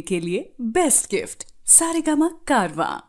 के लिए best gift Saregama कारवा।